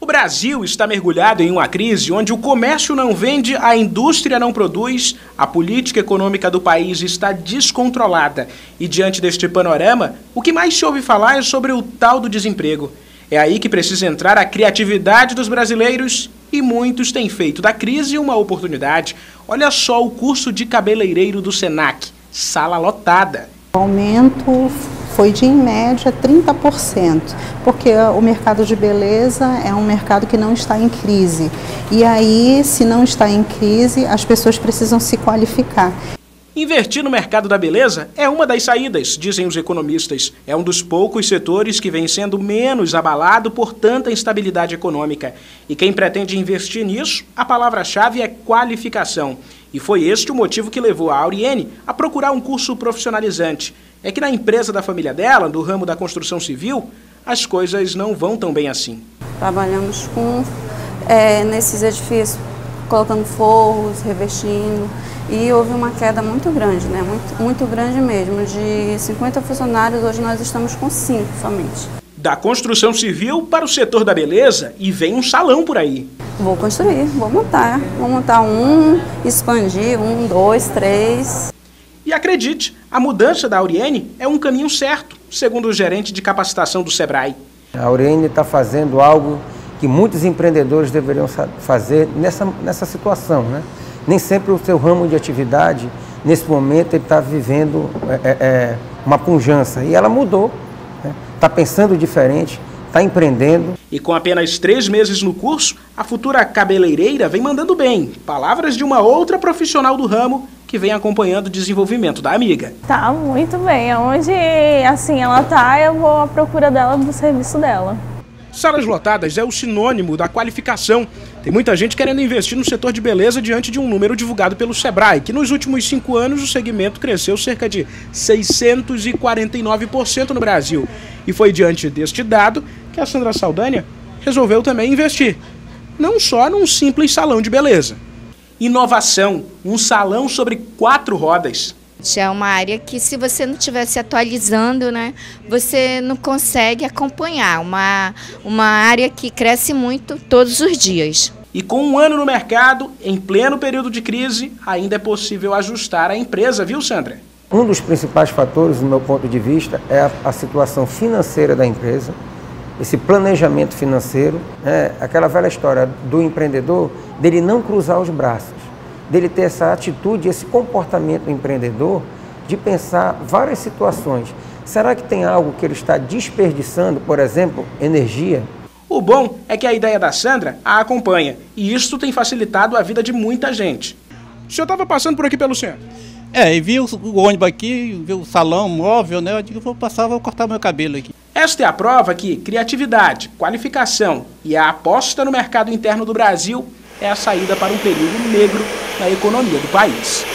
O Brasil está mergulhado em uma crise onde o comércio não vende, a indústria não produz, a política econômica do país está descontrolada. E diante deste panorama, o que mais se ouve falar é sobre o tal do desemprego. É aí que precisa entrar a criatividade dos brasileiros e muitos têm feito da crise uma oportunidade. Olha só o curso de cabeleireiro do SENAC, sala lotada. O aumento foi de em média 30%, porque o mercado de beleza é um mercado que não está em crise. E aí, se não está em crise, as pessoas precisam se qualificar. Investir no mercado da beleza é uma das saídas, dizem os economistas. É um dos poucos setores que vem sendo menos abalado por tanta instabilidade econômica. E quem pretende investir nisso, a palavra-chave é qualificação. E foi este o motivo que levou a Auriene a procurar um curso profissionalizante. É que na empresa da família dela, do ramo da construção civil, as coisas não vão tão bem assim. Trabalhamos com é, nesses edifícios, colocando forros, revestindo e houve uma queda muito grande, né? muito, muito grande mesmo. De 50 funcionários, hoje nós estamos com 5 somente. Da construção civil para o setor da beleza e vem um salão por aí. Vou construir, vou montar. Vou montar um, expandir, um, dois, três. E acredite, a mudança da Auriene é um caminho certo, segundo o gerente de capacitação do SEBRAE. A Auriene está fazendo algo que muitos empreendedores deveriam fazer nessa, nessa situação, né? nem sempre o seu ramo de atividade, nesse momento, ele está vivendo é, é, é, uma punjança. E ela mudou, está né? pensando diferente, está empreendendo. E com apenas três meses no curso, a futura cabeleireira vem mandando bem. Palavras de uma outra profissional do ramo que vem acompanhando o desenvolvimento da amiga. Tá muito bem. Onde assim ela tá, eu vou à procura dela do serviço dela. Salas lotadas é o sinônimo da qualificação. Tem muita gente querendo investir no setor de beleza diante de um número divulgado pelo Sebrae, que nos últimos cinco anos o segmento cresceu cerca de 649% no Brasil. E foi diante deste dado que a Sandra Saldanha resolveu também investir. Não só num simples salão de beleza. Inovação, um salão sobre quatro rodas. É uma área que se você não estiver se atualizando, né, você não consegue acompanhar. Uma, uma área que cresce muito todos os dias. E com um ano no mercado, em pleno período de crise, ainda é possível ajustar a empresa, viu, Sandra? Um dos principais fatores, do meu ponto de vista, é a, a situação financeira da empresa, esse planejamento financeiro, né, aquela velha história do empreendedor, dele não cruzar os braços dele ter essa atitude, esse comportamento empreendedor de pensar várias situações. Será que tem algo que ele está desperdiçando, por exemplo, energia? O bom é que a ideia da Sandra a acompanha e isso tem facilitado a vida de muita gente. O senhor estava passando por aqui pelo centro? É, e vi o, o ônibus aqui, vi o salão móvel, né? Eu digo, vou passar, vou cortar meu cabelo aqui. Esta é a prova que criatividade, qualificação e a aposta no mercado interno do Brasil é a saída para um período negro na economia do país.